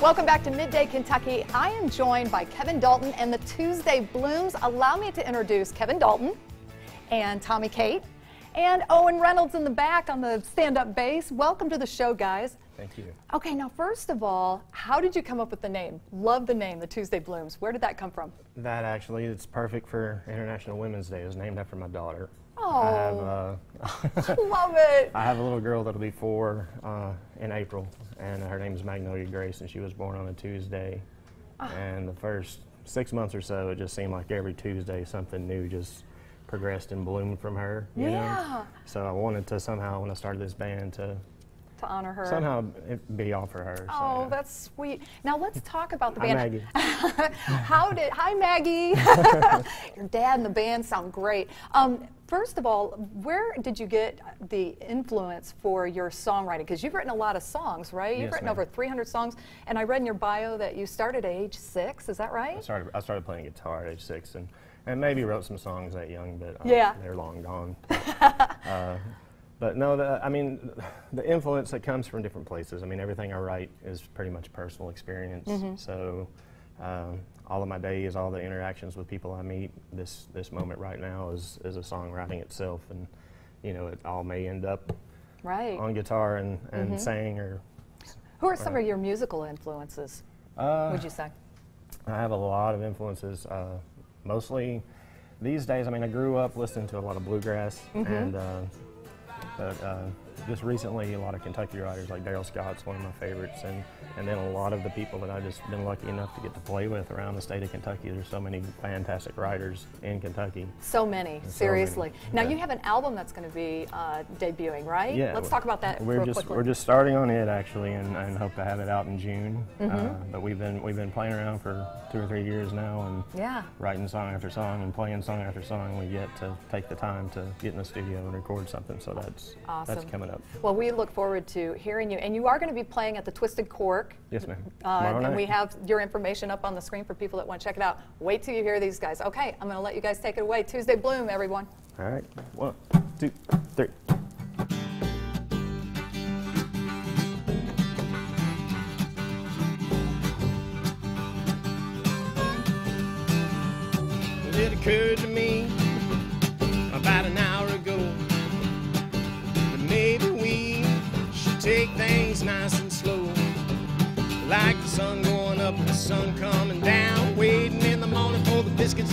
Welcome back to Midday Kentucky. I am joined by Kevin Dalton and the Tuesday Blooms. Allow me to introduce Kevin Dalton and Tommy Kate and Owen Reynolds in the back on the stand-up bass. Welcome to the show, guys. Thank you. Okay, now first of all, how did you come up with the name? Love the name, the Tuesday Blooms. Where did that come from? That actually, it's perfect for International Women's Day. It was named after my daughter. Oh, I have, uh, love it. I have a little girl that'll be four uh, in April, and her name is Magnolia Grace, and she was born on a Tuesday. Ah. And the first six months or so, it just seemed like every Tuesday something new just progressed and bloomed from her. You Yeah. Know? So I wanted to somehow, when I started this band, to To honor her. somehow it be all for her. Oh, so. that's sweet. Now let's talk about the Hi, band. Maggie. How did? Hi, Maggie. Your dad and the band sound great. Um, first of all, where did you get the influence for your songwriting? Because you've written a lot of songs, right? You've Yes, written over 300 songs, and I read in your bio that you started at age six. Is that I right? started, I started playing guitar at age six, and, and maybe wrote some songs that young, but uh, Yeah. they're long gone. uh, but no, the, I mean, the influence that comes from different places. I mean, everything I write is pretty much personal experience. Mm-hmm. So, um, all of my days, all the interactions with people I meet, this this moment right now is is a songwriting itself, and you know, it all may end up Right. on guitar and and Mm-hmm. sang or. Who are some of your musical influences? Uh, Would you say? I have a lot of influences. Uh, mostly these days, I mean, I grew up listening to a lot of bluegrass, Mm-hmm. and uh, but uh, just recently, a lot of Kentucky writers like Darrell Scott's one of my favorites, and and then a lot of the people that I've just been lucky enough to get to play with around the state of Kentucky. There's so many fantastic writers in Kentucky. So many, so seriously. many, Now yeah. you have an album that's going to be uh, debuting, right? Yeah, Let's talk about that We're just quickly. we're just starting on it actually, and, and hope to have it out in June. Mm-hmm. Uh, but we've been we've been playing around for two or three years now, and yeah. writing song after song and playing song after song. We get to take the time to get in the studio and record something. So that's Awesome. that's coming up. Well, we look forward to hearing you. And you are going to be playing at the Twisted Cork. Yes, ma'am. Uh, and night. we have your information up on the screen for people that want to check it out. Wait till you hear these guys. Okay, I'm going to let you guys take it away. Tuesday Bloom, everyone. All right. One, two, three. It occurred to me about an hour take things nice and slow. Like the sun going up and the sun coming down, waiting in the morning for the biscuits